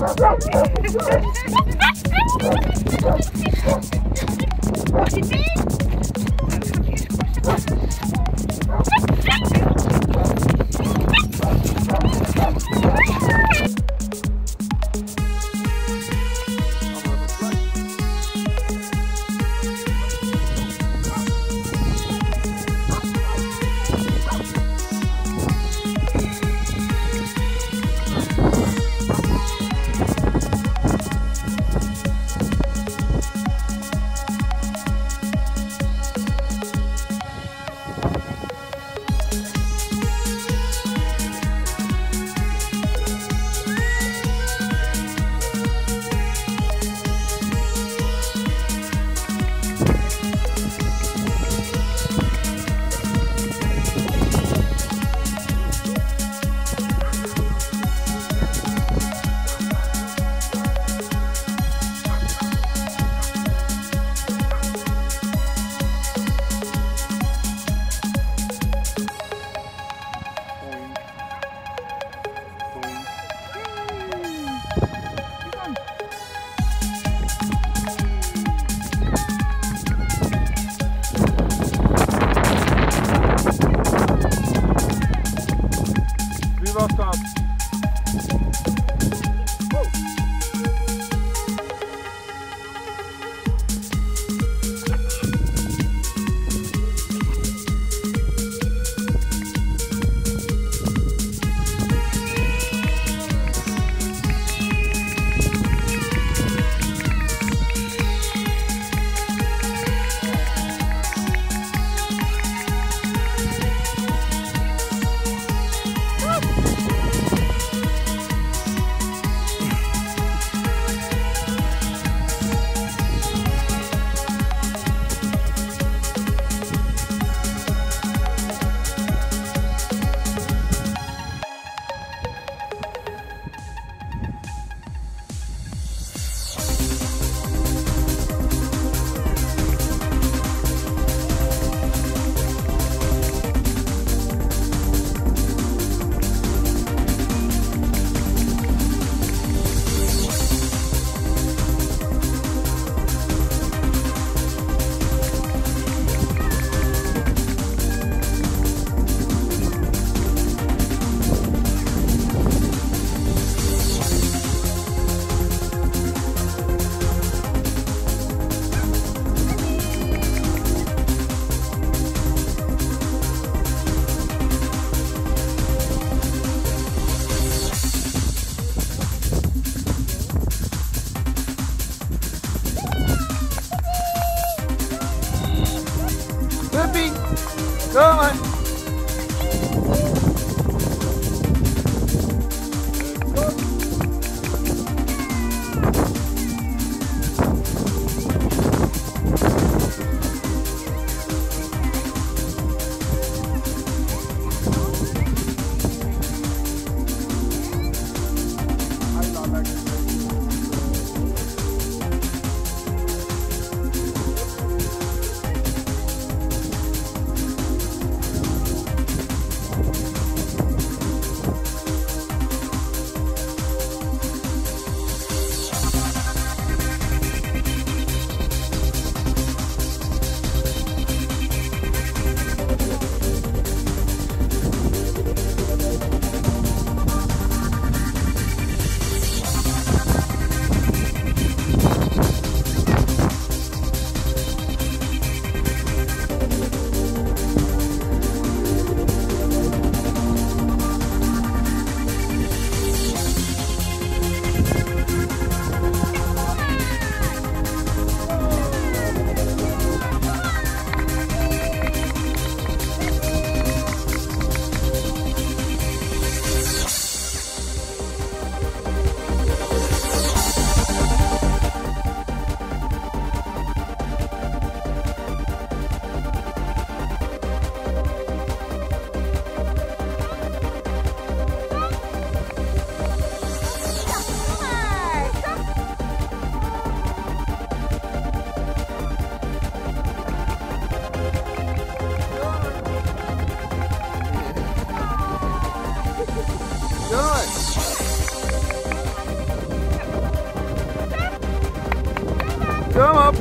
What did you. de Come up.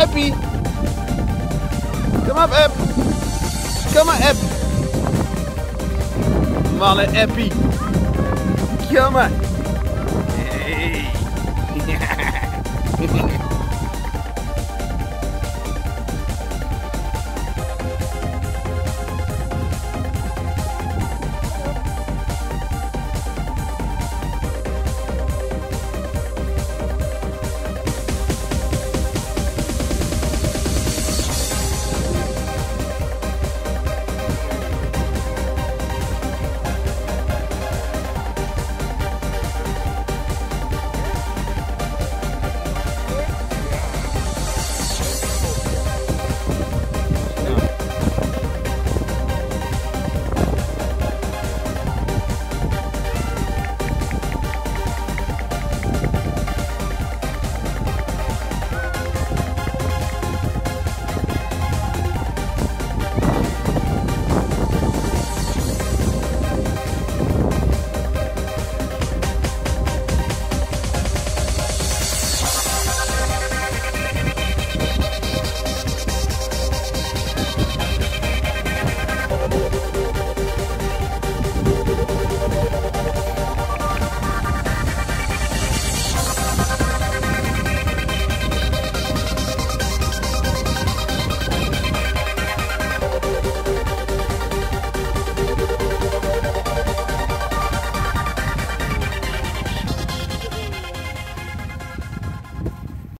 Eppie. Kom op, Epp. Kom maar, Epp. Malle Eppie. Kom maar. Hey.